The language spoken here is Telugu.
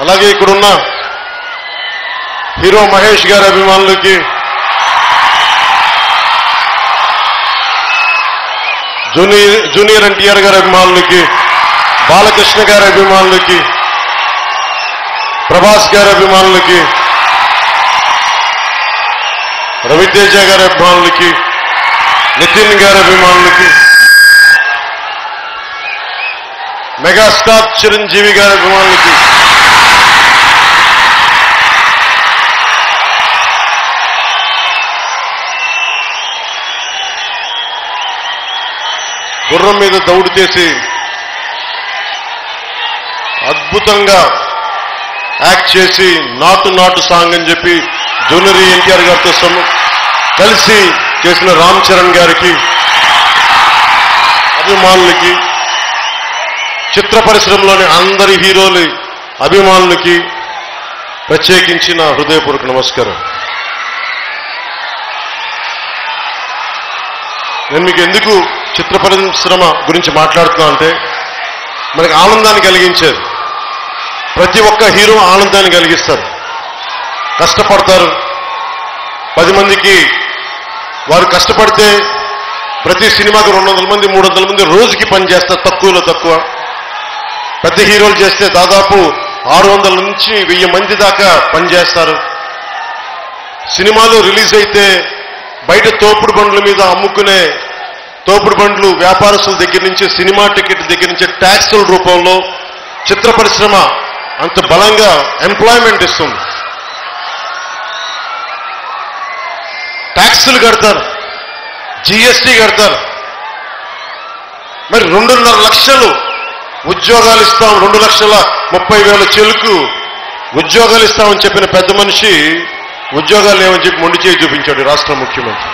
అలాగే ఇక్కడున్న హీరో మహేష్ గారి అభిమానులకి జూనియర్ జూనియర్ ఎన్టీఆర్ గారి అభిమానులకి బాలకృష్ణ గారి అభిమానులకి ప్రభాస్ గారి అభిమానులకి రవితేజ గారి అభిమానులకి నితిన్ గారి అభిమానులకి మెగాస్టార్ చిరంజీవి గారి అభిమానులకి గుర్రం మీద దౌడు చేసి అద్భుతంగా యాక్ట్ చేసి నాటు నాటు సాంగ్ అని చెప్పి జూనియర్ ఎన్టీఆర్ గారితో సమ- కలిసి చేసిన రామ్ చరణ్ గారికి అభిమానులకి చిత్ర పరిశ్రమలోని అందరి హీరోలు అభిమానులకి ప్రత్యేకించి నా హృదయపూర్వక నమస్కారం. నేను మీకు ఎందుకు చిత్ర పరిశ్రమ గురించి మాట్లాడుతున్నా అంటే మనకి ఆనందాన్ని కలిగించేది. ప్రతి ఒక్క హీరో ఆనందాన్ని కలిగిస్తారు. కష్టపడతారు. పది మందికి వారు కష్టపడితే ప్రతి సినిమాకి రెండు వందల మంది మూడు వందల మంది రోజుకి పనిచేస్తారు తక్కువలో తక్కువ. పెద్ద హీరోలు చేస్తే దాదాపు ఆరు వందల నుంచి వెయ్యి మంది దాకా పనిచేస్తారు సినిమాలు రిలీజ్ అయితే బయట తోపుడు బండ్ల మీద అమ్ముకునే తోపుడు బండ్లు వ్యాపారస్తుల దగ్గర నుంచి సినిమా టికెట్ దగ్గర నుంచి ట్యాక్సుల రూపంలో చిత్ర పరిశ్రమ అంత బలంగా ఎంప్లాయ్మెంట్ ఇస్తుంది. ట్యాక్సులు కడతారు జీఎస్టీ కడతారు. మరి రెండున్నర లక్షలు ఉద్యోగాలు ఇస్తాం రెండు లక్షల ముప్పై వేల చెలుకు ఉద్యోగాలు ఇస్తామని చెప్పిన పెద్ద మనిషి ఉద్యోగాలు ఏమని చెప్పి మొండి చేయి చూపించాడు రాష్ట్ర ముఖ్యమంత్రి.